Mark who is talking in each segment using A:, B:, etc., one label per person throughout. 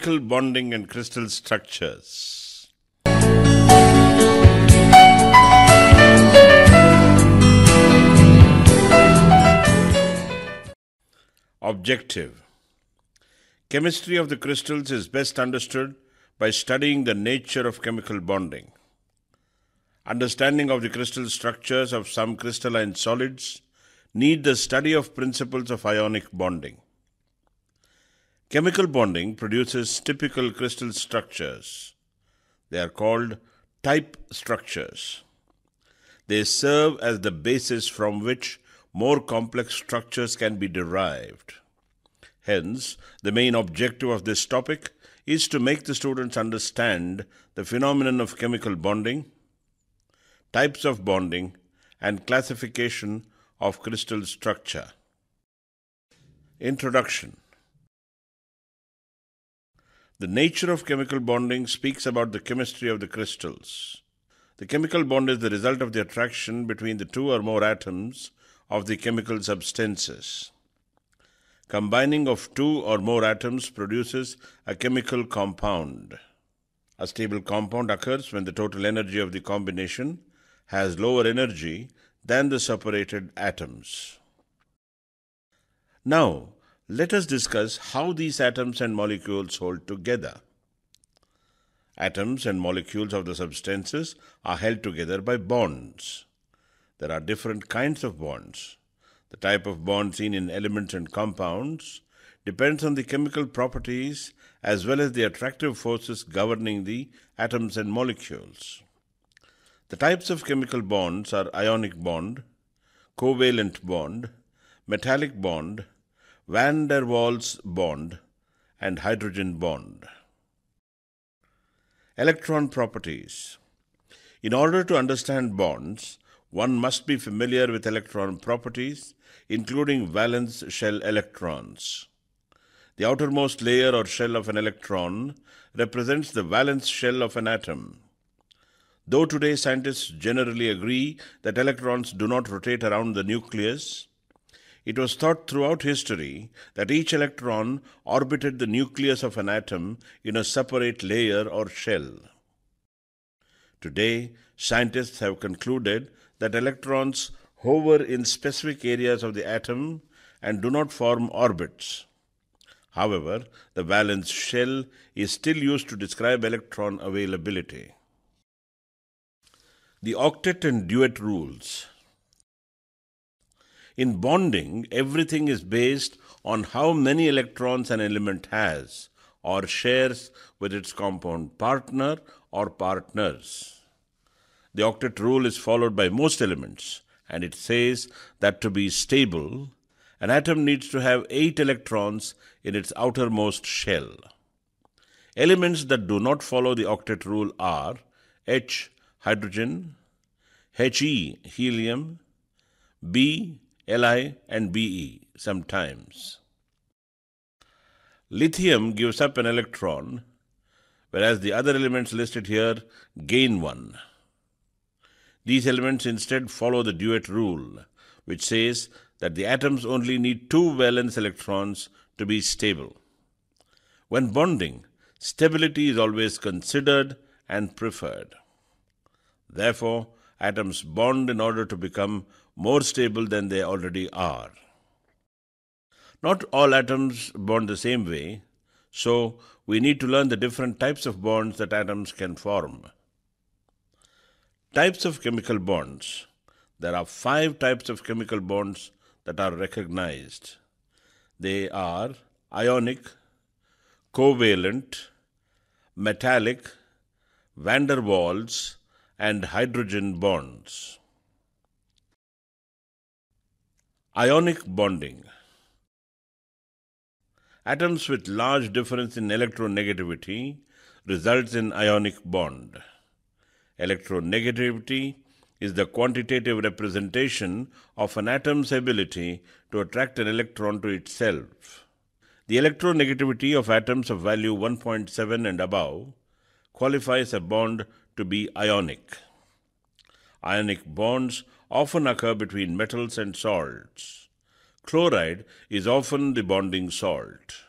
A: Chemical bonding and crystal structures. Objective Chemistry of the crystals is best understood by studying the nature of chemical bonding. Understanding of the crystal structures of some crystalline solids need the study of principles of ionic bonding. Chemical bonding produces typical crystal structures. They are called type structures. They serve as the basis from which more complex structures can be derived. Hence, the main objective of this topic is to make the students understand the phenomenon of chemical bonding, types of bonding, and classification of crystal structure. Introduction The nature of chemical bonding speaks about the chemistry of the crystals. The chemical bond is the result of the attraction between the two or more atoms of the chemical substances. Combining of two or more atoms produces a chemical compound. A stable compound occurs when the total energy of the combination has lower energy than the separated atoms. Now, let us discuss how these atoms and molecules hold together. Atoms and molecules of the substances are held together by bonds. There are different kinds of bonds. The type of bond seen in elements and compounds depends on the chemical properties as well as the attractive forces governing the atoms and molecules. The types of chemical bonds are ionic bond, covalent bond, metallic bond, van der Waals bond, and hydrogen bond. Electron properties. In order to understand bonds, one must be familiar with electron properties, including valence shell electrons. The outermost layer or shell of an electron represents the valence shell of an atom. Though today scientists generally agree that electrons do not rotate around the nucleus, it was thought throughout history that each electron orbited the nucleus of an atom in a separate layer or shell. Today, scientists have concluded that electrons hover in specific areas of the atom and do not form orbits. However, the valence shell is still used to describe electron availability. The octet and duet rules. In bonding, everything is based on how many electrons an element has or shares with its compound partner or partners. The octet rule is followed by most elements, and it says that to be stable, an atom needs to have 8 electrons in its outermost shell. Elements that do not follow the octet rule are H hydrogen, He helium, B Li and Be sometimes. Lithium gives up an electron, whereas the other elements listed here gain one. These elements instead follow the duet rule, which says that the atoms only need two valence electrons to be stable. When bonding, stability is always considered and preferred. Therefore, atoms bond in order to become more stable than they already are. Not all atoms bond the same way, so we need to learn the different types of bonds that atoms can form. Types of chemical bonds. There are five types of chemical bonds that are recognized. They are ionic, covalent, metallic, van der Waals, and hydrogen bonds. Ionic bonding. Atoms with large difference in electronegativity results in ionic bond. Electronegativity is the quantitative representation of an atom's ability to attract an electron to itself. The electronegativity of atoms of value 1.7 and above qualifies a bond to be ionic. Ionic bonds often occur between metals and salts. Chloride is often the bonding salt.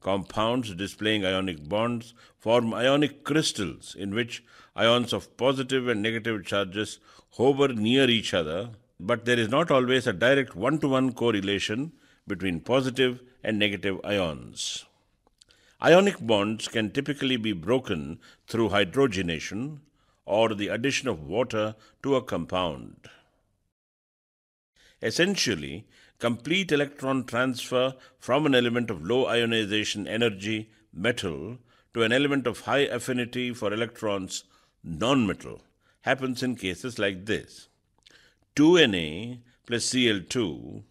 A: Compounds displaying ionic bonds form ionic crystals in which ions of positive and negative charges hover near each other, but there is not always a direct one to one correlation between positive and negative ions. Ionic bonds can typically be broken through hydrogenation or the addition of water to a compound. Essentially, complete electron transfer from an element of low ionization energy, metal, to an element of high affinity for electrons, non-metal, happens in cases like this. 2Na plus Cl2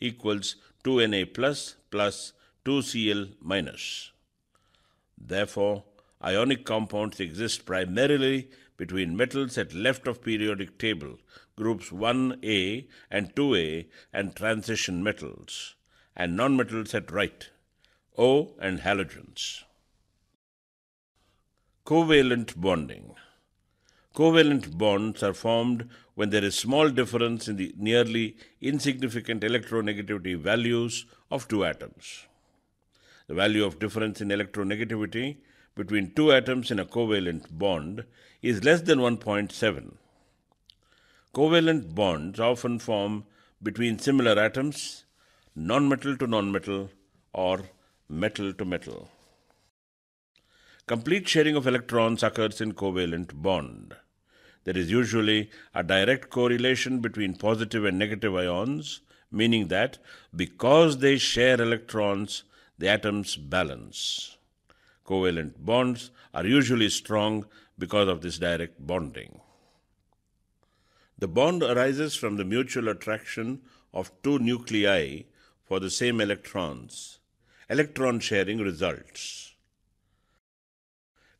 A: equals 2Na plus plus 2Cl minus. Therefore, ionic compounds exist primarily between metals at left of periodic table, groups 1a and 2a and transition metals, and nonmetals at right, O and halogens. Covalent bonding. Covalent bonds are formed when there is small difference in the nearly insignificant electronegativity values of two atoms. The value of difference in electronegativity between two atoms in a covalent bond is less than 1.7. Covalent bonds often form between similar atoms, nonmetal to nonmetal, or metal to metal. Complete sharing of electrons occurs in covalent bond. There is usually a direct correlation between positive and negative ions, meaning that because they share electrons, the atoms balance. Covalent bonds are usually strong because of this direct bonding. The bond arises from the mutual attraction of two nuclei for the same electrons. Electron sharing results.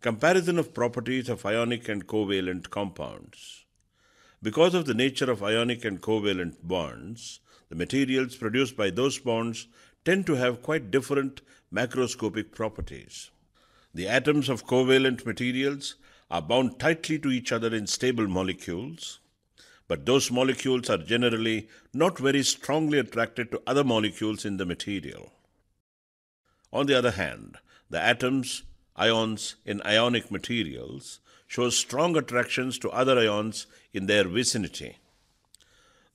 A: Comparison of properties of ionic and covalent compounds. Because of the nature of ionic and covalent bonds, the materials produced by those bonds tend to have quite different macroscopic properties. The atoms of covalent materials are bound tightly to each other in stable molecules, but those molecules are generally not very strongly attracted to other molecules in the material. On the other hand, the atoms, ions in ionic materials show strong attractions to other ions in their vicinity.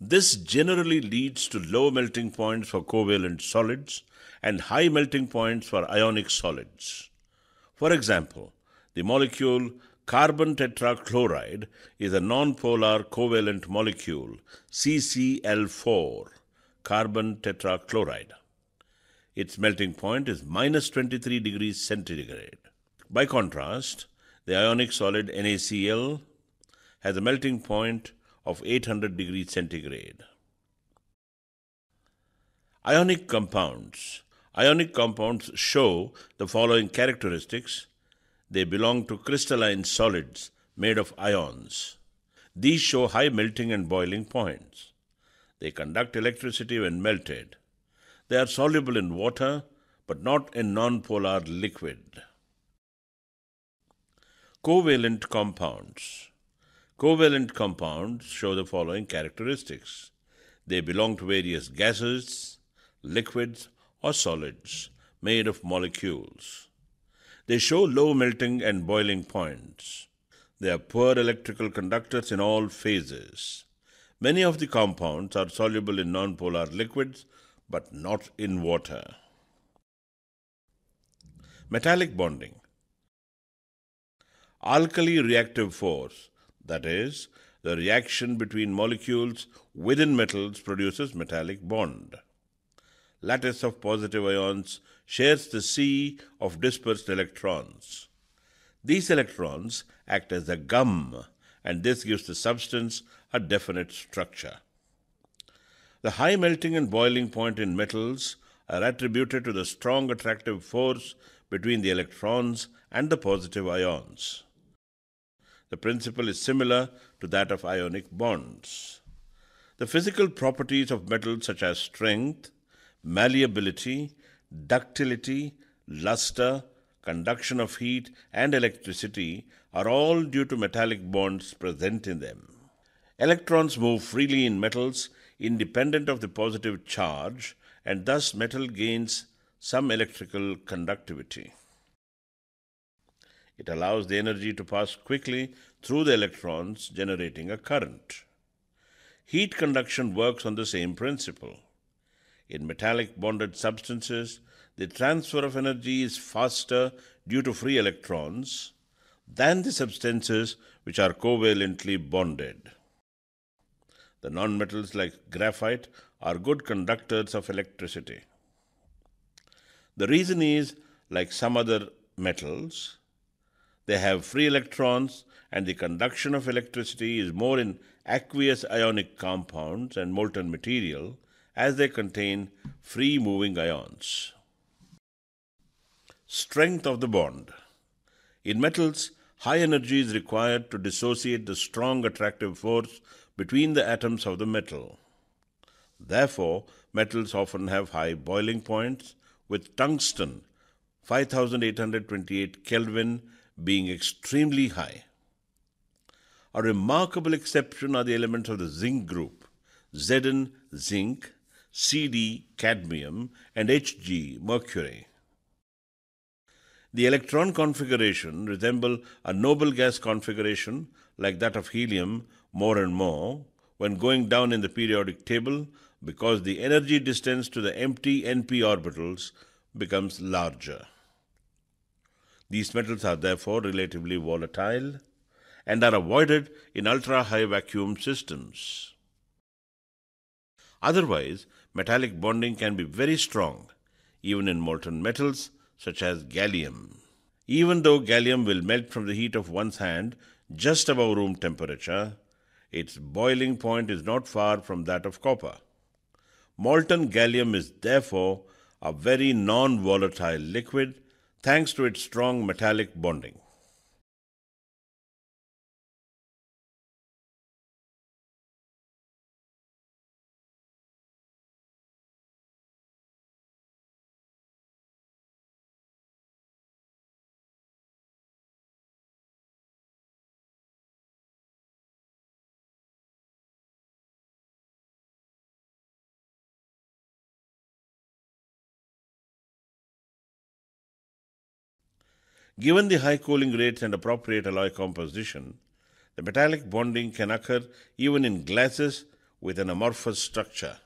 A: This generally leads to low melting points for covalent solids and high melting points for ionic solids. For example, the molecule carbon tetrachloride is a nonpolar covalent molecule, CCl4, carbon tetrachloride. Its melting point is minus 23 degrees centigrade. By contrast, the ionic solid NaCl has a melting point of 800 degrees centigrade. Ionic compounds Ionic compounds show the following characteristics. They belong to crystalline solids made of ions. These show high melting and boiling points. They conduct electricity when melted. They are soluble in water but not in nonpolar liquid. Covalent compounds. Covalent compounds show the following characteristics. They belong to various gases, liquids, or solids made of molecules. They show low melting and boiling points. They are poor electrical conductors in all phases. Many of the compounds are soluble in nonpolar liquids but not in water. Metallic bonding. Alkali reactive force, that is, the reaction between molecules within metals produces metallic bond lattice of positive ions shares the sea of dispersed electrons. These electrons act as a gum, and this gives the substance a definite structure. The high melting and boiling point in metals are attributed to the strong attractive force between the electrons and the positive ions. The principle is similar to that of ionic bonds. The physical properties of metals, such as strength, malleability, ductility, luster, conduction of heat, and electricity are all due to metallic bonds present in them. Electrons move freely in metals independent of the positive charge, and thus metal gains some electrical conductivity. It allows the energy to pass quickly through the electrons, generating a current. Heat conduction works on the same principle. In metallic bonded substances, the transfer of energy is faster due to free electrons than the substances which are covalently bonded. The nonmetals like graphite are good conductors of electricity. The reason is, like some other metals, they have free electrons, and the conduction of electricity is more in aqueous ionic compounds and molten material as they contain free moving ions. Strength of the bond. In metals, high energy is required to dissociate the strong attractive force between the atoms of the metal. Therefore, metals often have high boiling points, with tungsten 5828 Kelvin being extremely high. A remarkable exception are the elements of the zinc group Zn zinc, Cd cadmium, and Hg mercury. The electron configuration resemble a noble gas configuration like that of helium more and more when going down in the periodic table because the energy distance to the empty np orbitals becomes larger. These metals are therefore relatively volatile and are avoided in ultra high vacuum systems. Otherwise, metallic bonding can be very strong, even in molten metals such as gallium. Even though gallium will melt from the heat of one's hand just above room temperature, its boiling point is not far from that of copper. Molten gallium is therefore a very non volatile liquid thanks to its strong metallic bonding. Given the high cooling rates and appropriate alloy composition, the metallic bonding can occur even in glasses with an amorphous structure.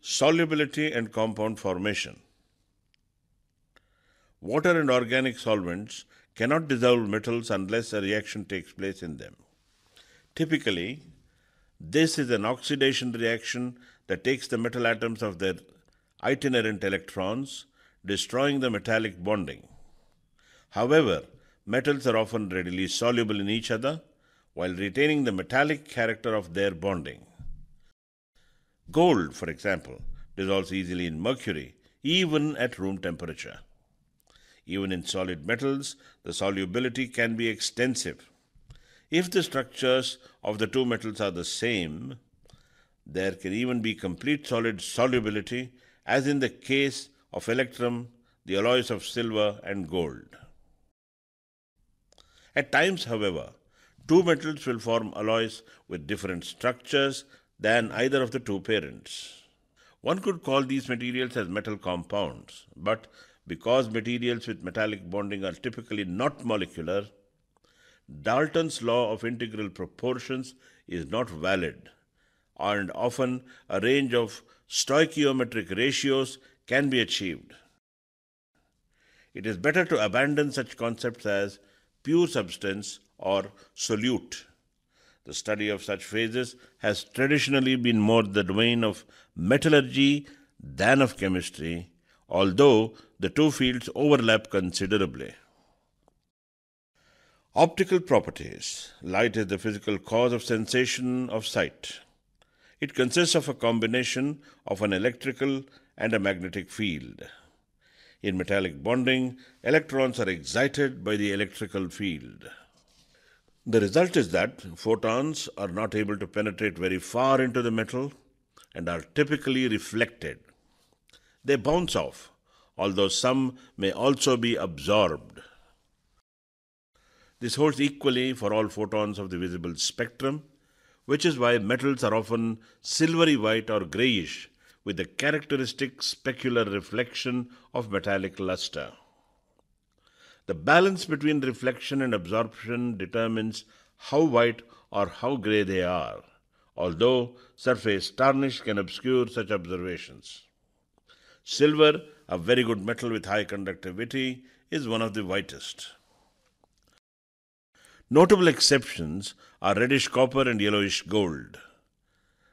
A: Solubility and compound formation. Water and organic solvents cannot dissolve metals unless a reaction takes place in them. Typically, this is an oxidation reaction that takes the metal atoms of their itinerant electrons destroying the metallic bonding. However, metals are often readily soluble in each other while retaining the metallic character of their bonding. Gold, for example, dissolves easily in mercury, even at room temperature. Even in solid metals, the solubility can be extensive. If the structures of the two metals are the same, there can even be complete solid solubility, as in the case of electrum, the alloys of silver and gold. At times, however, two metals will form alloys with different structures than either of the two parents. One could call these materials as metal compounds, but because materials with metallic bonding are typically not molecular, Dalton's law of integral proportions is not valid, and often a range of stoichiometric ratios can be achieved. It is better to abandon such concepts as pure substance or solute. The study of such phases has traditionally been more the domain of metallurgy than of chemistry, although the two fields overlap considerably. Optical properties. Light is the physical cause of sensation of sight. It consists of a combination of an electrical and a magnetic field. In metallic bonding, electrons are excited by the electrical field. The result is that photons are not able to penetrate very far into the metal and are typically reflected. They bounce off, although some may also be absorbed. This holds equally for all photons of the visible spectrum, which is why metals are often silvery white or grayish with the characteristic specular reflection of metallic luster. The balance between reflection and absorption determines how white or how grey they are, although surface tarnish can obscure such observations. Silver, a very good metal with high conductivity, is one of the whitest. Notable exceptions are reddish copper and yellowish gold.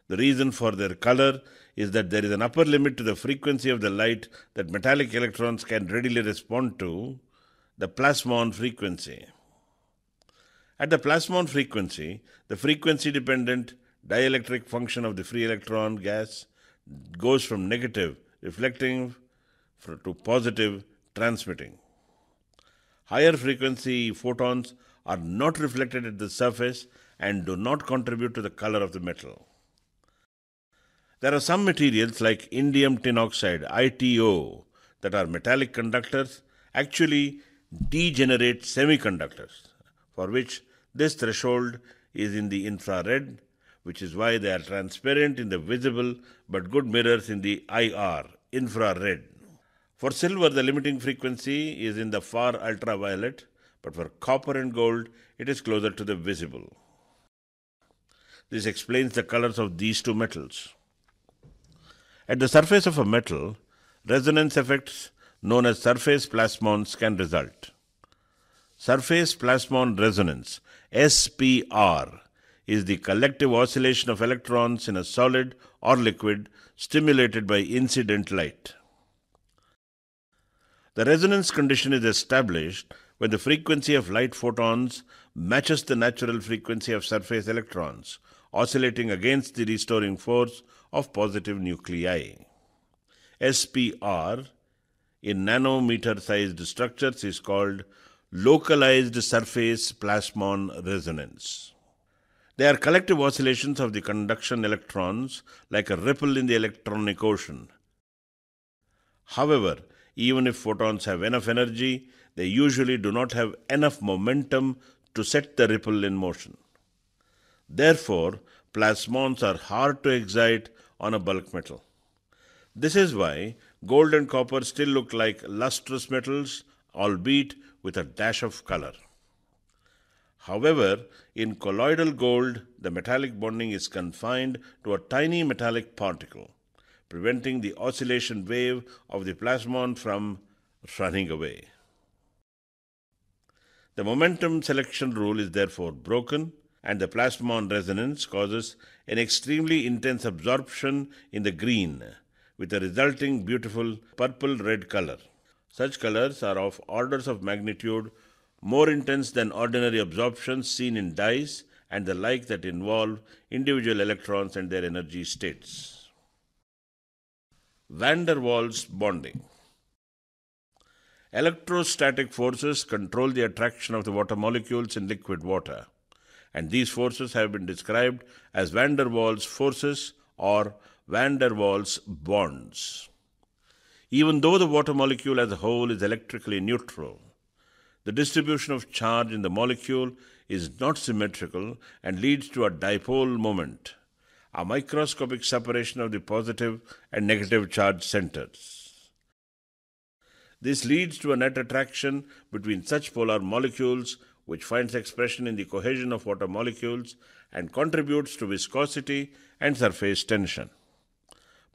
A: The reason for their color is that there is an upper limit to the frequency of the light that metallic electrons can readily respond to, the plasmon frequency. At the plasmon frequency, the frequency dependent dielectric function of the free electron gas goes from negative, reflecting, to positive, transmitting. Higher frequency photons are not reflected at the surface and do not contribute to the color of the metal. There are some materials like indium tin oxide, ITO, that are metallic conductors, actually degenerate semiconductors, for which this threshold is in the infrared, which is why they are transparent in the visible but good mirrors in the IR, infrared. For silver, the limiting frequency is in the far ultraviolet, but for copper and gold, it is closer to the visible. This explains the colors of these two metals. At the surface of a metal, resonance effects known as surface plasmons can result. Surface plasmon resonance, SPR, is the collective oscillation of electrons in a solid or liquid stimulated by incident light. The resonance condition is established when the frequency of light photons matches the natural frequency of surface electrons, oscillating against the restoring force of positive nuclei. SPR in nanometer sized structures is called localized surface plasmon resonance. They are collective oscillations of the conduction electrons like a ripple in the electronic ocean. However, even if photons have enough energy, they usually do not have enough momentum to set the ripple in motion. Therefore, plasmons are hard to excite on a bulk metal. This is why gold and copper still look like lustrous metals, albeit with a dash of color. However, in colloidal gold, the metallic bonding is confined to a tiny metallic particle, preventing the oscillation wave of the plasmon from running away. The momentum selection rule is therefore broken and the plasmon resonance causes an extremely intense absorption in the green with a resulting beautiful purple red color. Such colors are of orders of magnitude more intense than ordinary absorptions seen in dyes and the like that involve individual electrons and their energy states. Van der Waals bonding. Electrostatic forces control the attraction of the water molecules in liquid water and these forces have been described as van der Waals forces or van der Waals bonds. Even though the water molecule as a whole is electrically neutral, the distribution of charge in the molecule is not symmetrical and leads to a dipole moment, a microscopic separation of the positive and negative charge centers. This leads to a net attraction between such polar molecules which finds expression in the cohesion of water molecules and contributes to viscosity and surface tension.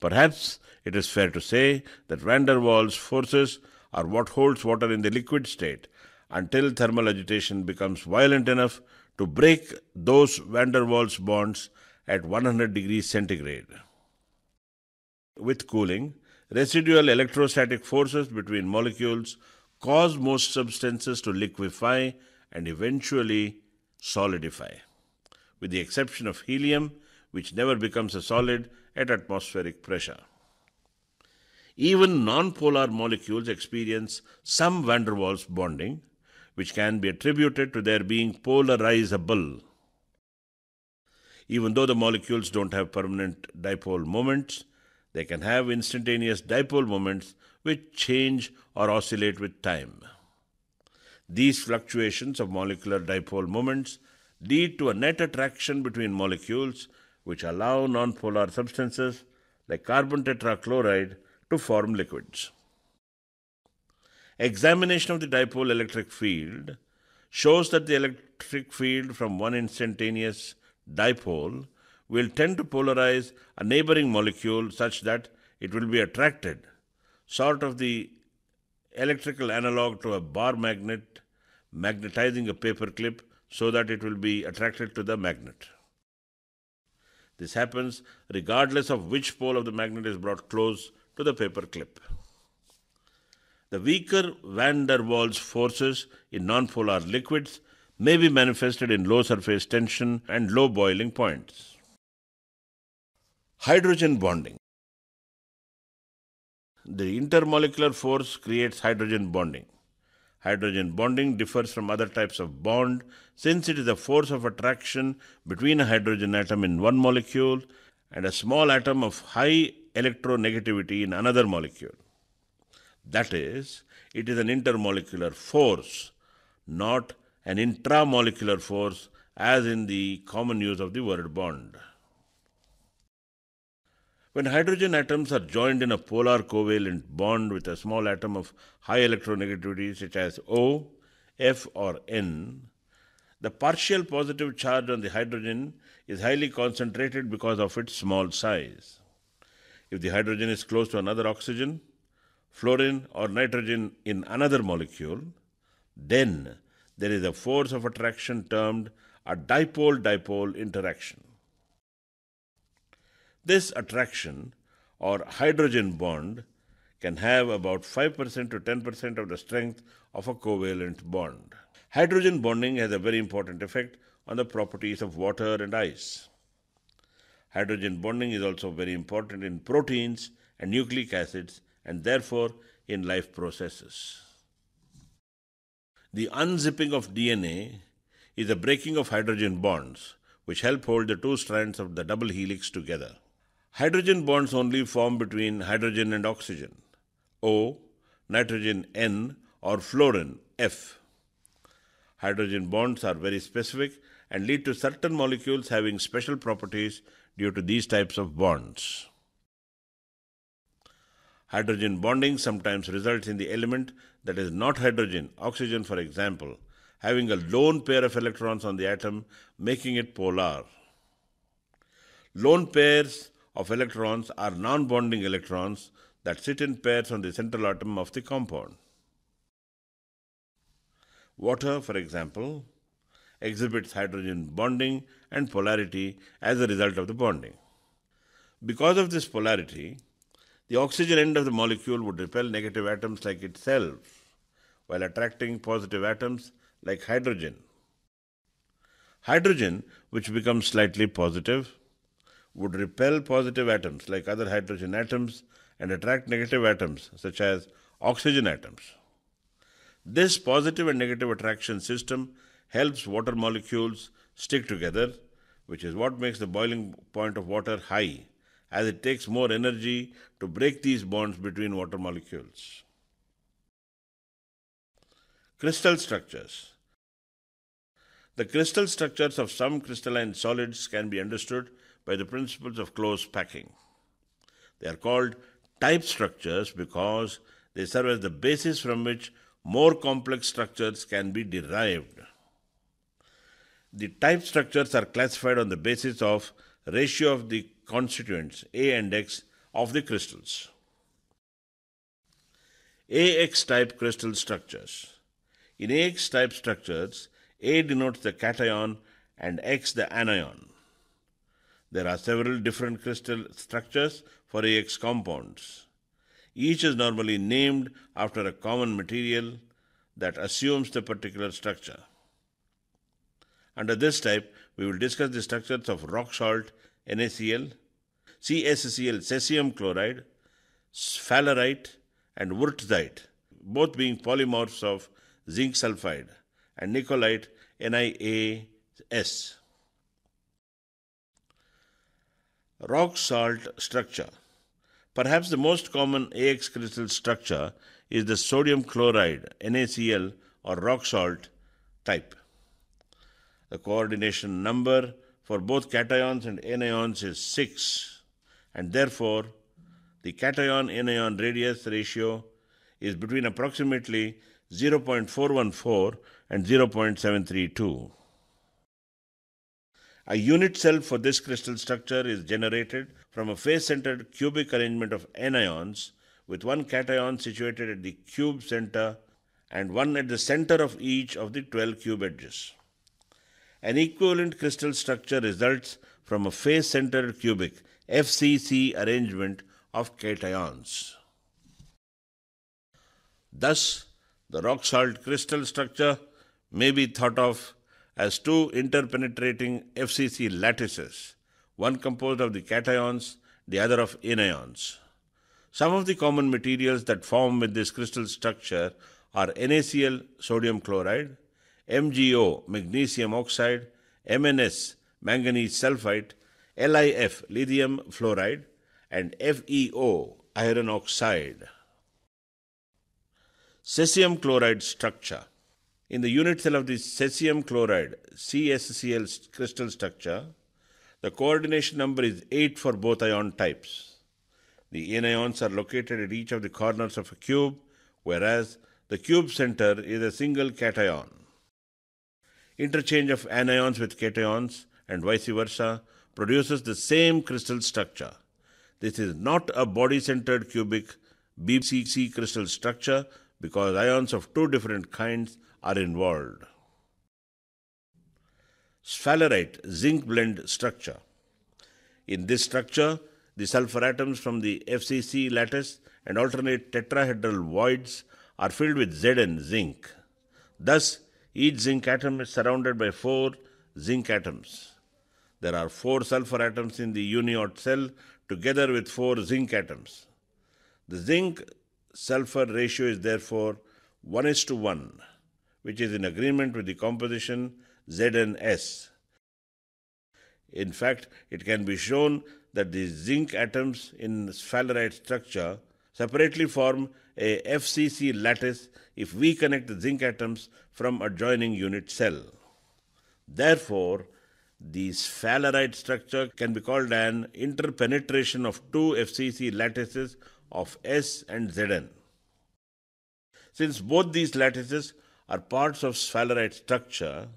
A: Perhaps it is fair to say that van der Waals forces are what holds water in the liquid state until thermal agitation becomes violent enough to break those van der Waals bonds at 100 degrees centigrade. With cooling, residual electrostatic forces between molecules cause most substances to liquefy and eventually solidify, with the exception of helium, which never becomes a solid at atmospheric pressure. Even nonpolar molecules experience some van der Waals bonding, which can be attributed to their being polarizable. Even though the molecules don't have permanent dipole moments, they can have instantaneous dipole moments which change or oscillate with time. These fluctuations of molecular dipole moments lead to a net attraction between molecules which allow nonpolar substances like carbon tetrachloride, to form liquids. Examination of the dipole electric field shows that the electric field from one instantaneous dipole will tend to polarize a neighboring molecule such that it will be attracted, sort of the electrical analog to a bar magnet magnetizing a paper clip so that it will be attracted to the magnet. This happens regardless of which pole of the magnet is brought close to the paper clip. The weaker van der Waals forces in nonpolar liquids may be manifested in low surface tension and low boiling points. Hydrogen bonding. The intermolecular force creates hydrogen bonding. Hydrogen bonding differs from other types of bond since it is a force of attraction between a hydrogen atom in one molecule and a small atom of high electronegativity in another molecule. That is, it is an intermolecular force, not an intramolecular force as in the common use of the word bond. When hydrogen atoms are joined in a polar covalent bond with a small atom of high electronegativity such as O, F or N, the partial positive charge on the hydrogen is highly concentrated because of its small size. If the hydrogen is close to another oxygen, fluorine or nitrogen in another molecule, then there is a force of attraction termed a dipole-dipole interaction. This attraction or hydrogen bond can have about 5% to 10% of the strength of a covalent bond. Hydrogen bonding has a very important effect on the properties of water and ice. Hydrogen bonding is also very important in proteins and nucleic acids and therefore in life processes. The unzipping of DNA is the breaking of hydrogen bonds, which help hold the two strands of the double helix together. Hydrogen bonds only form between hydrogen and oxygen, O, nitrogen N, or fluorine F. Hydrogen bonds are very specific and lead to certain molecules having special properties due to these types of bonds. Hydrogen bonding sometimes results in the element that is not hydrogen, oxygen for example, having a lone pair of electrons on the atom, making it polar. Lone pairs of electrons are non-bonding electrons that sit in pairs on the central atom of the compound. Water, for example, exhibits hydrogen bonding and polarity as a result of the bonding. Because of this polarity, the oxygen end of the molecule would repel negative atoms like itself, while attracting positive atoms like hydrogen. Hydrogen, which becomes slightly positive, would repel positive atoms like other hydrogen atoms and attract negative atoms such as oxygen atoms. This positive and negative attraction system helps water molecules stick together, which is what makes the boiling point of water high, as it takes more energy to break these bonds between water molecules. Crystal structures. The crystal structures of some crystalline solids can be understood by the principles of close packing. They are called type structures because they serve as the basis from which more complex structures can be derived. The type structures are classified on the basis of ratio of the constituents A and X of the crystals. AX type crystal structures. In AX type structures, A denotes the cation and X the anion. There are several different crystal structures for AX compounds. Each is normally named after a common material that assumes the particular structure. Under this type, we will discuss the structures of rock salt NaCl, CSCl cesium chloride, sphalerite, and wurtzite, both being polymorphs of zinc sulfide, and niccolite NiAs. Rock salt structure. Perhaps the most common AX crystal structure is the sodium chloride NaCl or rock salt type. The coordination number for both cations and anions is 6 and therefore the cation anion radius ratio is between approximately 0.414 and 0.732. A unit cell for this crystal structure is generated from a face-centered cubic arrangement of anions with one cation situated at the cube center and one at the center of each of the 12 cube edges. An equivalent crystal structure results from a face-centered cubic FCC arrangement of cations. Thus, the rock salt crystal structure may be thought of as two interpenetrating FCC lattices, one composed of the cations, the other of anions. Some of the common materials that form with this crystal structure are NaCl sodium chloride, MgO magnesium oxide, MnS manganese sulfite, LiF lithium fluoride, and FeO iron oxide. Cesium chloride structure. In the unit cell of the cesium chloride CSCl crystal structure, the coordination number is 8 for both ion types. The anions are located at each of the corners of a cube, whereas the cube center is a single cation. Interchange of anions with cations and vice versa produces the same crystal structure. This is not a body centered cubic BCC crystal structure because ions of two different kinds are involved. Sphalerite zinc blende structure. In this structure, the sulfur atoms from the FCC lattice and alternate tetrahedral voids are filled with Zn zinc. Thus, each zinc atom is surrounded by four zinc atoms. There are four sulfur atoms in the unit cell together with four zinc atoms. The zinc sulfur ratio is therefore 1 is to 1, which is in agreement with the composition ZnS. In fact, it can be shown that the zinc atoms in sphalerite structure separately form a FCC lattice if we connect the zinc atoms from adjoining unit cell. Therefore, the sphalerite structure can be called an interpenetration of two FCC lattices of S and Zn. Since both these lattices are parts of sphalerite structure,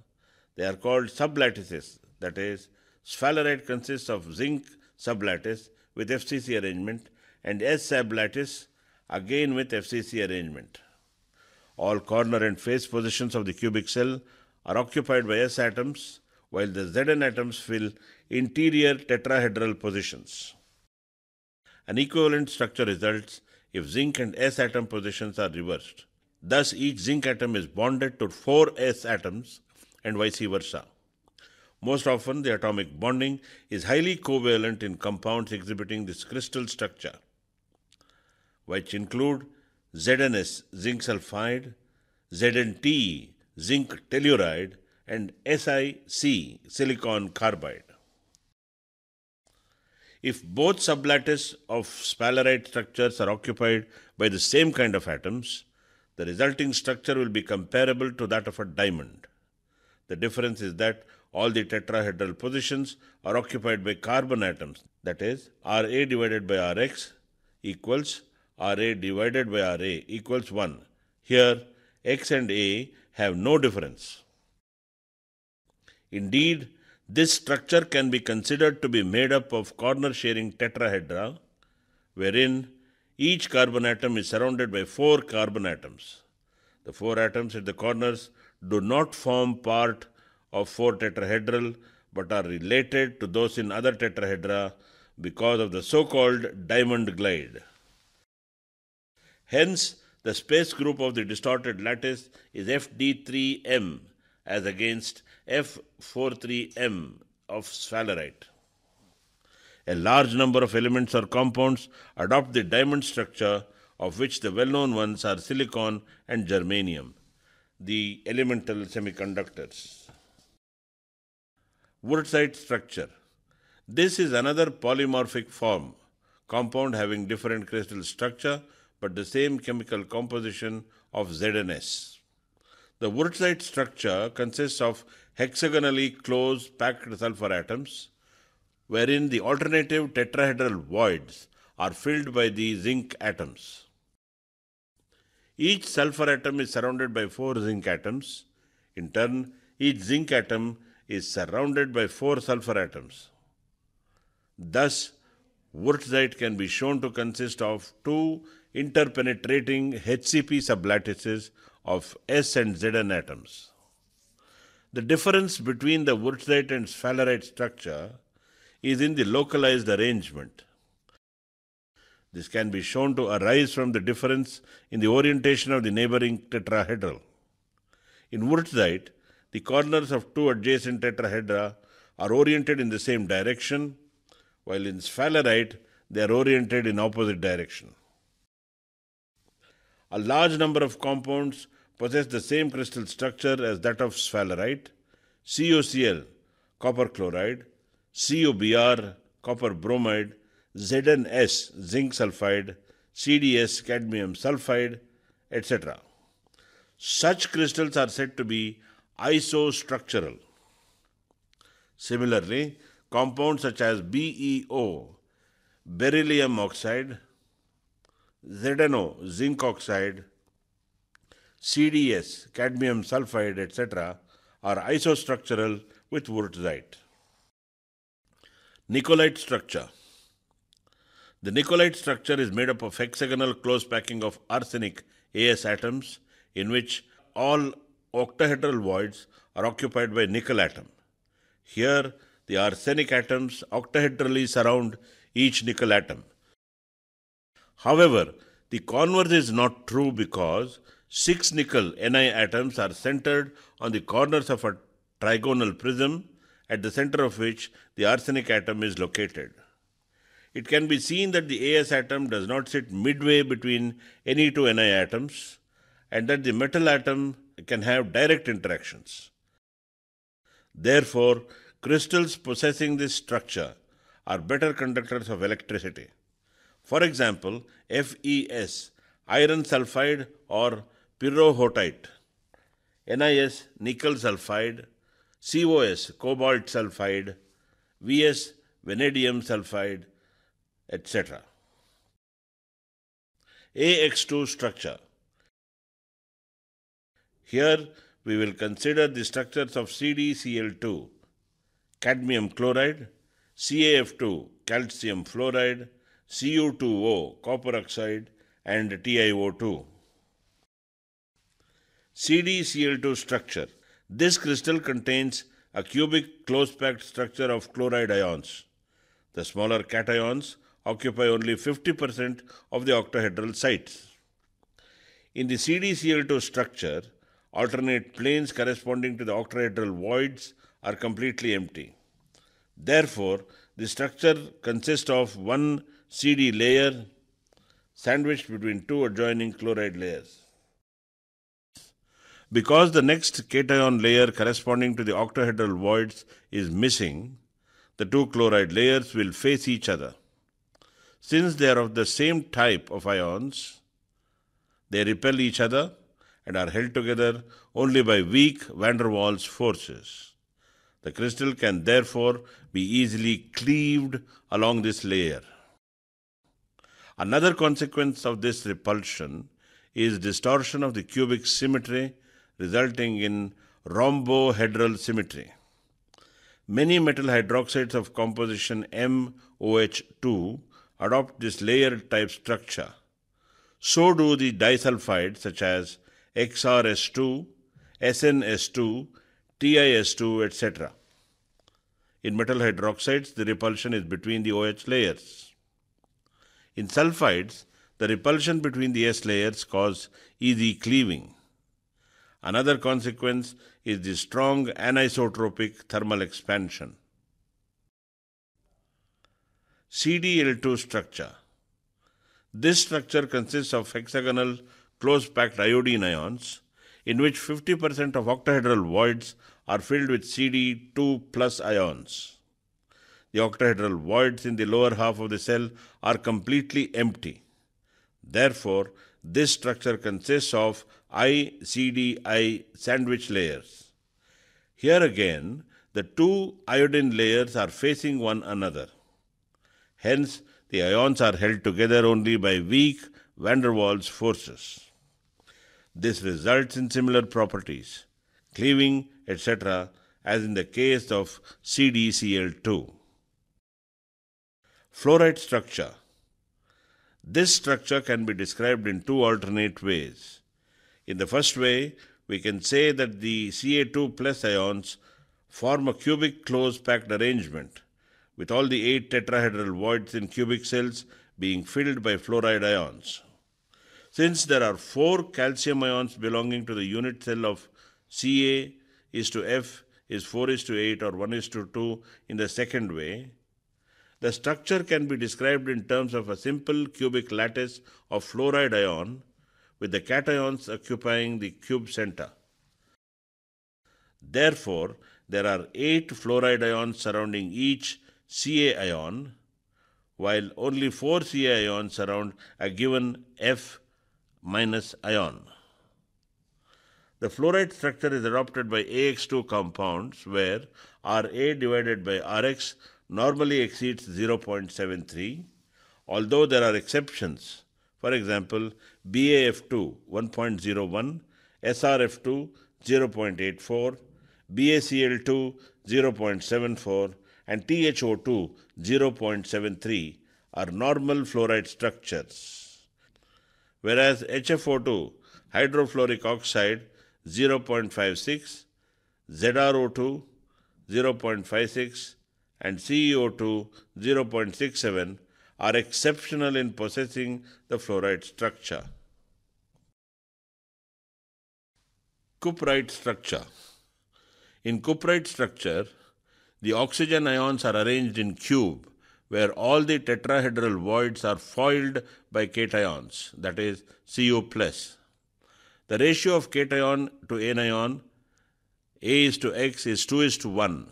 A: they are called sublattices. That is, sphalerite consists of zinc sublattice with FCC arrangement and S sublattice again with FCC arrangement. All corner and face positions of the cubic cell are occupied by S atoms, while the Zn atoms fill interior tetrahedral positions. An equivalent structure results if zinc and S atom positions are reversed. Thus, each zinc atom is bonded to four S atoms and vice versa. Most often, the atomic bonding is highly covalent in compounds exhibiting this crystal structure, which include ZnS zinc sulfide, ZnT zinc telluride, and SiC silicon carbide. If both sublattice of sphalerite structures are occupied by the same kind of atoms, the resulting structure will be comparable to that of a diamond. The difference is that all the tetrahedral positions are occupied by carbon atoms, that is, Ra divided by Rx equals Ra divided by Ra equals 1. Here, X and A have no difference. Indeed, this structure can be considered to be made up of corner sharing tetrahedra, wherein each carbon atom is surrounded by four carbon atoms. The four atoms at the corners do not form part of four tetrahedral but are related to those in other tetrahedra because of the so called diamond glide. Hence, the space group of the distorted lattice is FD3M as against F43M of sphalerite. A large number of elements or compounds adopt the diamond structure, of which the well known ones are silicon and germanium, the elemental semiconductors. Wurtzite structure. This is another polymorphic form, compound having different crystal structure but the same chemical composition of ZnS. The Wurtzite structure consists of hexagonally closed packed sulfur atoms, wherein the alternative tetrahedral voids are filled by the zinc atoms. Each sulfur atom is surrounded by four zinc atoms. In turn, each zinc atom is surrounded by four sulfur atoms. Thus, wurtzite can be shown to consist of two interpenetrating HCP sublattices of S and Zn atoms. The difference between the wurtzite and sphalerite structure is in the localized arrangement. This can be shown to arise from the difference in the orientation of the neighboring tetrahedral. In wurtzite, the corners of two adjacent tetrahedra are oriented in the same direction, while in sphalerite they are oriented in opposite direction. A large number of compounds possess the same crystal structure as that of sphalerite, CuCl, copper chloride, CuBr, copper bromide, ZnS, zinc sulfide, CdS, cadmium sulfide, etc. Such crystals are said to be isostructural. Similarly, compounds such as BeO, beryllium oxide, ZnO, zinc oxide, CdS, cadmium sulfide, etc., are isostructural with wurtzite. Niccolite structure. The Niccolite structure is made up of hexagonal close packing of arsenic As atoms in which all octahedral voids are occupied by nickel atom. Here, the arsenic atoms octahedrally surround each nickel atom. However, the converse is not true because six nickel Ni atoms are centered on the corners of a trigonal prism at the center of which the arsenic atom is located. It can be seen that the As atom does not sit midway between any two Ni atoms and that the metal atom can have direct interactions. Therefore, crystals possessing this structure are better conductors of electricity. For example, FeS, iron sulfide or pyrrhotite, NiS, nickel sulfide, CoS, cobalt sulfide, VS, vanadium sulfide, etc. AX2 structure. Here we will consider the structures of CdCl2, cadmium chloride, CaF2, calcium fluoride, Cu2O, copper oxide, and TiO2. CdCl2 structure. This crystal contains a cubic close packed structure of chloride ions. The smaller cations occupy only 50% of the octahedral sites. In the CdCl2 structure, alternate planes corresponding to the octahedral voids are completely empty. Therefore, the structure consists of one CD layer sandwiched between two adjoining chloride layers. Because the next cation layer corresponding to the octahedral voids is missing, the two chloride layers will face each other. Since they are of the same type of ions, they repel each other and are held together only by weak van der Waals forces. The crystal can therefore be easily cleaved along this layer. Another consequence of this repulsion is distortion of the cubic symmetry resulting in rhombohedral symmetry. Many metal hydroxides of composition MOH2 adopt this layered type structure. So do the disulfides such as ZrS2, SnS2, TiS2, etc. In metal hydroxides, the repulsion is between the OH layers. In sulfides, the repulsion between the S layers cause easy cleaving. Another consequence is the strong anisotropic thermal expansion. CdI2 structure. This structure consists of hexagonal close packed iodine ions in which 50% of octahedral voids are filled with Cd2 plus ions. The octahedral voids in the lower half of the cell are completely empty. Therefore, this structure consists of ICDI sandwich layers. Here again, the two iodine layers are facing one another. Hence, the ions are held together only by weak van der Waals forces. This results in similar properties, cleaving, etc., as in the case of CdCl2. Fluoride structure. This structure can be described in two alternate ways. In the first way, we can say that the Ca2 plus ions form a cubic close packed arrangement with all the eight tetrahedral voids in cubic cells being filled by fluoride ions. Since there are four calcium ions belonging to the unit cell of Ca is to F is 4 is to 8 or 1 is to 2 in the second way, the structure can be described in terms of a simple cubic lattice of fluoride ion with the cations occupying the cube center. Therefore, there are eight fluoride ions surrounding each Ca ion, while only four Ca ions surround a given F minus ion. The fluoride structure is adopted by AX2 compounds where Ra divided by Rx normally exceeds 0.73, although there are exceptions. For example, BaF2 1.01, SrF2 0.84, BaCl2 0.74, and ThO2 0.73 are normal fluoride structures, whereas HfO2 hydrofluoric oxide 0.56, ZrO2 0.56, and CeO2 0.67 are exceptional in possessing the fluoride structure. Cuprite structure. In cuprite structure, the oxygen ions are arranged in cube where all the tetrahedral voids are foiled by cations, that is, Cu plus. The ratio of cation to anion, A is to X, is 2 is to 1,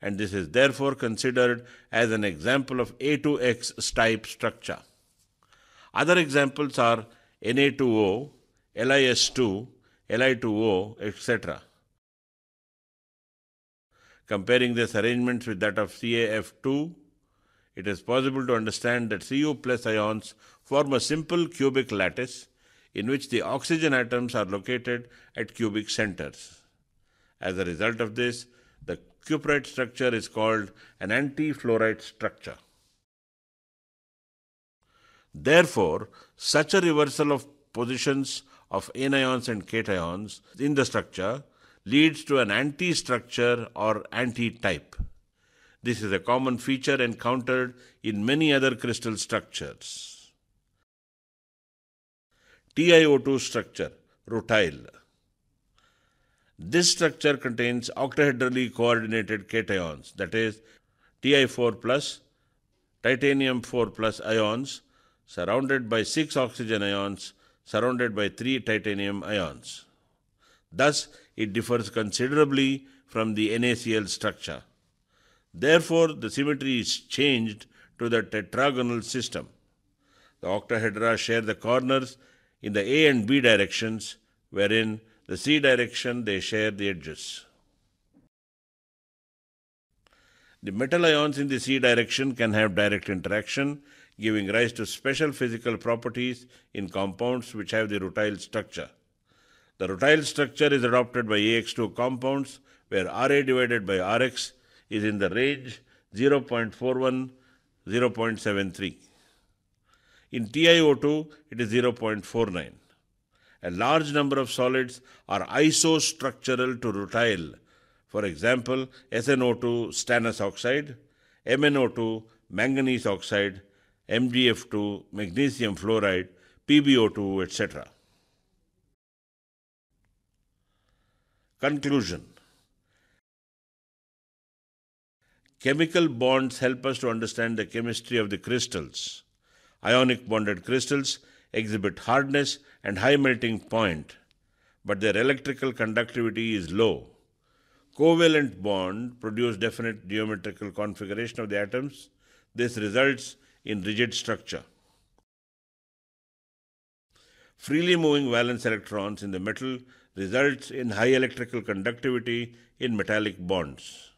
A: and this is therefore considered as an example of A2X type structure. Other examples are Na2O, LiS2, Li2O, etc. Comparing this arrangement with that of CaF2, it is possible to understand that Cu plus ions form a simple cubic lattice in which the oxygen atoms are located at cubic centers. As a result of this, cuprite structure is called an anti-fluoride structure. Therefore, such a reversal of positions of anions and cations in the structure leads to an anti-structure or anti-type. This is a common feature encountered in many other crystal structures. TiO2 structure, rutile. This structure contains octahedrally coordinated cations, that is, Ti4 plus, titanium 4 plus ions, surrounded by 6 oxygen ions, surrounded by 3 titanium ions. Thus, it differs considerably from the NaCl structure. Therefore, the symmetry is changed to the tetragonal system. The octahedra share the corners in the A and B directions, wherein the C direction they share the edges. The metal ions in the C direction can have direct interaction, giving rise to special physical properties in compounds which have the rutile structure. The rutile structure is adopted by AX2 compounds, where Ra divided by Rx is in the range 0.41 0.73. In TiO2, it is 0.49. A large number of solids are isostructural to rutile. For example, SnO2 stannous oxide, MnO2 manganese oxide, MgF2 magnesium fluoride, PbO2, etc. Conclusion Chemical bonds help us to understand the chemistry of the crystals. Ionic bonded crystals exhibit hardness and high melting point, but their electrical conductivity is low. Covalent bond produce definite geometrical configuration of the atoms. This results in rigid structure. Freely moving valence electrons in the metal results in high electrical conductivity in metallic bonds.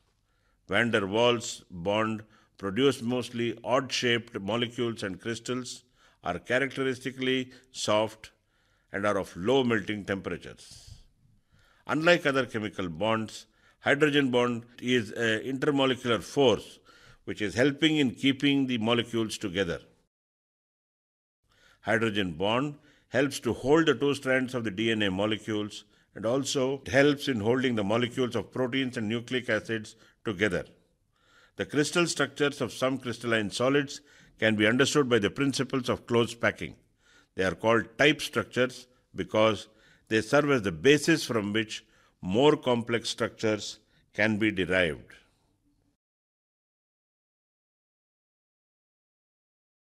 A: Van der Waals bond produce mostly odd shaped molecules and crystals, are characteristically soft, and are of low melting temperatures. Unlike other chemical bonds, hydrogen bond is an intermolecular force which is helping in keeping the molecules together. Hydrogen bond helps to hold the two strands of the DNA molecules and also helps in holding the molecules of proteins and nucleic acids together. The crystal structures of some crystalline solids can be understood by the principles of close packing. They are called type structures because they serve as the basis from which more complex structures can be derived.